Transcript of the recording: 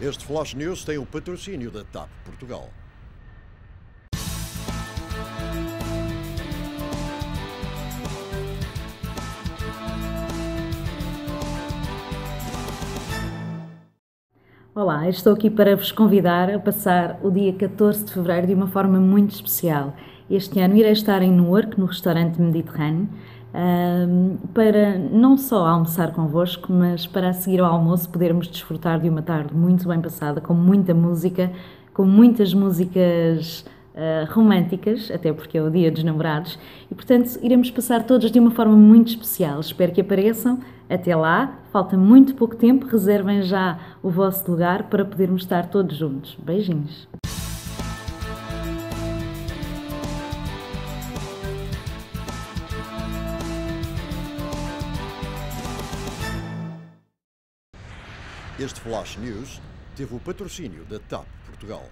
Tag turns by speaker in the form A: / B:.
A: Este Flash News tem o patrocínio da TAP Portugal.
B: Olá, estou aqui para vos convidar a passar o dia 14 de fevereiro de uma forma muito especial. Este ano irei estar em Newark, no restaurante Mediterrâneo, para não só almoçar convosco, mas para a seguir ao almoço podermos desfrutar de uma tarde muito bem passada, com muita música, com muitas músicas uh, românticas, até porque é o dia dos namorados, e portanto iremos passar todos de uma forma muito especial. Espero que apareçam. Até lá, falta muito pouco tempo, reservem já o vosso lugar para podermos estar todos juntos. Beijinhos!
A: Este Flash News teve o patrocínio da TAP Portugal.